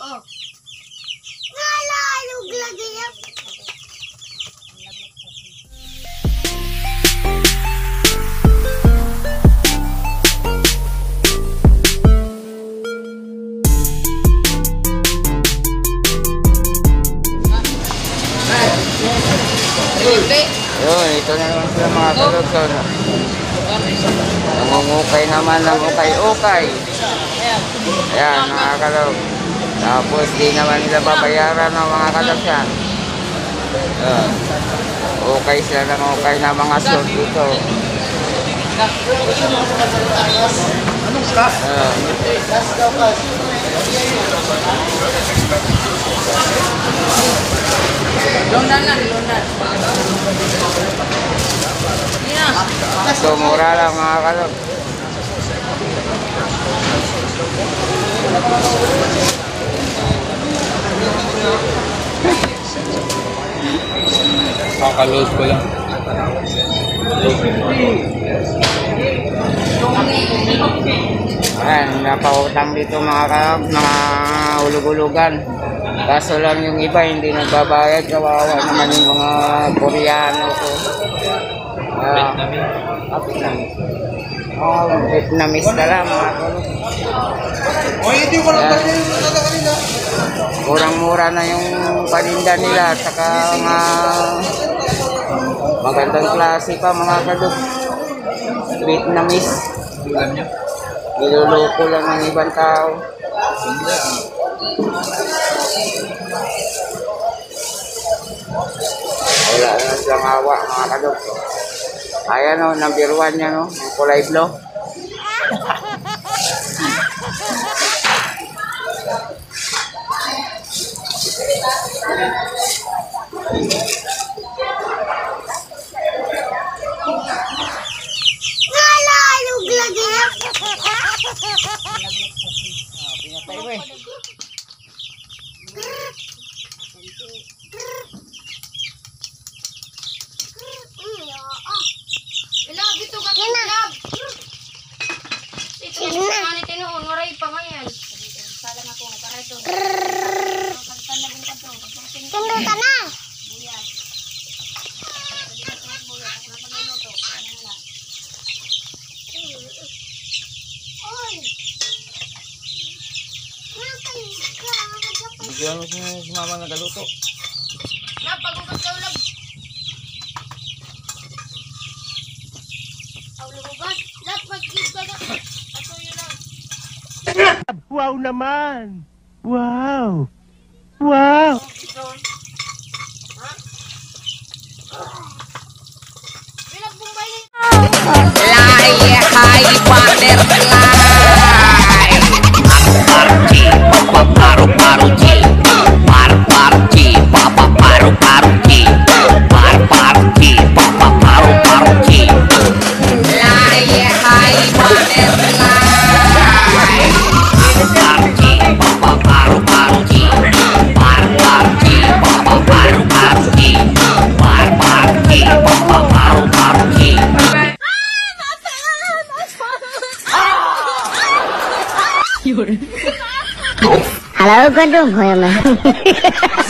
Oh. Nalalog lagi yan. Yun, ito na naman sila mga kalugso. Nangungukay naman ng ukay-ukay. Ayan, mga kalug. Tapos di naman nila babayaran ng mga kalugsan. Ayan. Okay sila ng ukay na mga sort dito. Ayan. Lonan lang, lonan. So, mura lang mga kalug. Kakaload ko lang. Ayan, napautang dito mga kalug, mga ulug-ulugan. Kaso lang yung iba hindi nagbabayad, kawawa naman yung mga Koreano ko. Ah, ah, Vietnamese. Oh, Vietnamese na lang mga. Ayan. Kurang-mura na yung paninda nila at saka mga magandang klase pa mga kalug. Vietnamese. Niya. Niluloko lang ng ibang tao. Wala na silang awa mga kalog. Ayan o, number one yan o, yung kulay blue. Nalalog lagi yan. Pinatay mo eh. Ilab ito ka ilab. Ito yung mga tinuon, waray pa ngayon. Sala na ko, para ito. Pagtalabong ka to. Tundo ka na. Buyas. Buyas, ako na magluluto. Ano na. Oy. Nakay ka. Bigyan mo si, si mama nagaluto. Lab, pag-ugas ka. Lab, mag-give ka na. Ato yun lang. Wow naman! Wow! Wow! Bilab Bombay. Fly high hello 观众朋友们。